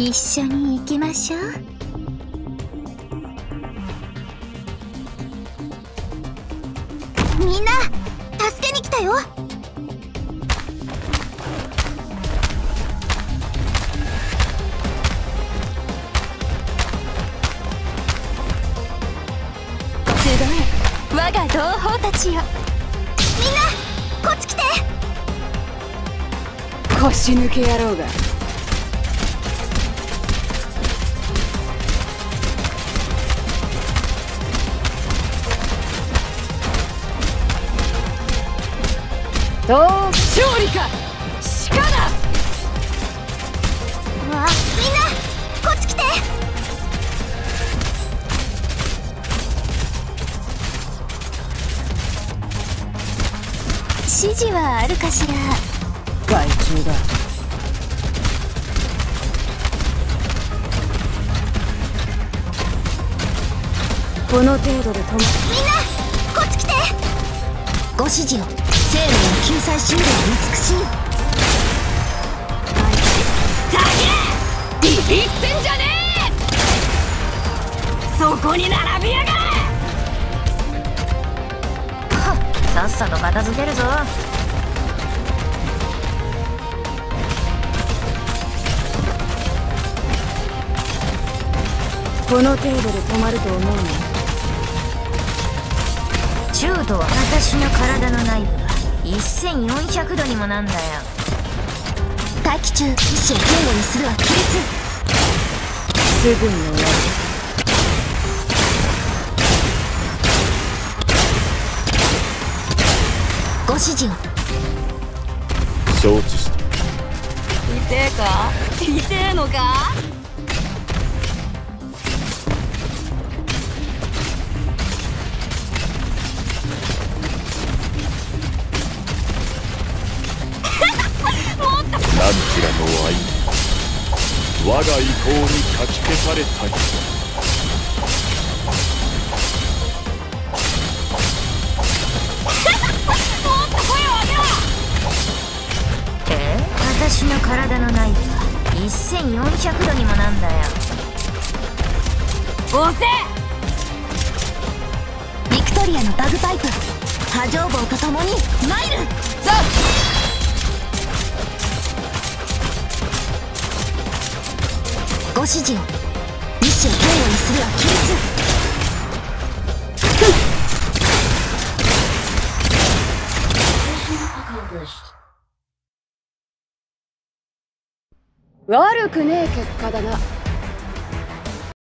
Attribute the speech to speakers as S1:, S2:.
S1: 一緒に行きましょう。みんな助けに来たよ。集え我が同胞たちよ。みんなこっち来て。
S2: 腰抜け野郎が。どう勝利か。鹿だ。
S1: わあみんなこっち来て。指示はあるかしら。
S2: 害虫だ。この程度で止ま
S1: みんなこっち来て。ご指示を生命の救済修練美しい。
S2: ビビってんじゃねえそこに並びやがれ
S1: さっさと片付けるぞ。
S2: この程度で止まると思うの？
S1: 中度は私の体の内部1400度にもなんだよ。待機中。意志を堅固にするは規律。
S2: すぐに終わる。
S1: ご指示を
S3: 承知した。
S2: 痛えか？痛えのか？
S3: ちらの愛我が意向にかき消されたり
S1: え私の体の内部は1400度にもなんだよ
S2: 押せ
S1: ビクトリアのバグパイプ波状棒と共にマイル
S2: ザ
S1: ご指示を意志を堅固にするは禁止
S2: 悪くねえ結果だな。